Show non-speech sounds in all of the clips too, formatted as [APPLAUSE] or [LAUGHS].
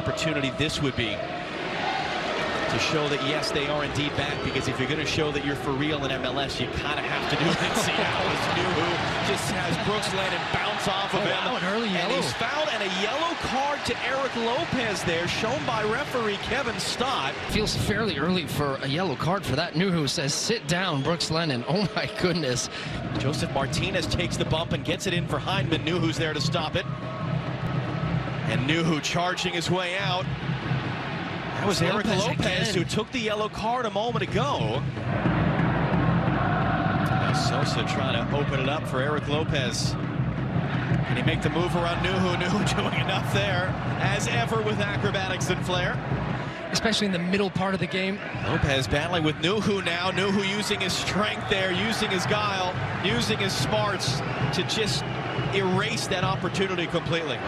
opportunity this would be to show that yes, they are indeed back. Because if you're going to show that you're for real in MLS, you kind of have to do it in Seattle. As Nouhou just has Brooks Lennon bounce off of Oh, him, wow, an early and he's fouled, and a yellow card to Erik Lopez there, shown by referee Kevin Stott. Feels fairly early for a yellow card for that. Nouhou says, sit down, Brooks Lennon. Oh my goodness. Josef Martinez takes the bump and gets it in for Hindman. Nouhou's there to stop it. And Nouhou charging his way out. That was Erik Lopez Lopez, who took the yellow card a moment ago. Now Sosa trying to open it up for Erik Lopez. Can he make the move around Nouhou? [LAUGHS] Nouhou doing enough there, as ever with acrobatics and flair. Especially in the middle part of the game. Lopez battling with Nouhou now. Nouhou using his strength there, using his guile, using his smarts to just erase that opportunity completely.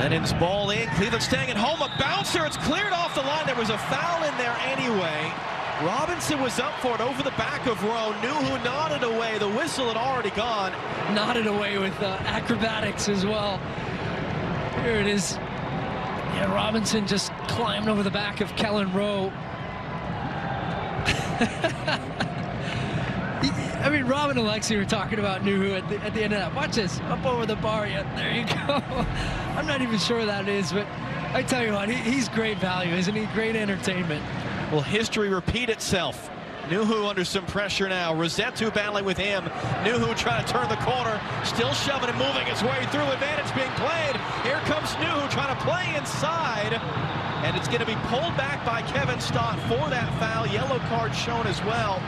Lennon's ball in. Cleveland staying at home. A bouncer. It's cleared off the line. There was a foul in there anyway. Robinson was up for it over the back of Rowe. Nouhou nodded away. The whistle had already gone. Nodded away with uh, acrobatics as well. Here it is. Yeah, Robinson just climbed over the back of Kelyn Rowe. [LAUGHS] Mean, Robin and Alexi were talking about Nouhou at the, at the end of that. Watch this, up over the bar. Yeah, there you go. [LAUGHS] I'm not even sure that is, but I tell you what, he, he's great value, isn't he? Great entertainment. Will history repeat itself? Nouhou under some pressure now. Rossetto battling with him. Nouhou trying to turn the corner. Still shoving and moving his way through. Advantage being played. Here comes Nouhou trying to play inside. And it's going to be pulled back by Kevin Stott for that foul. Yellow card shown as well.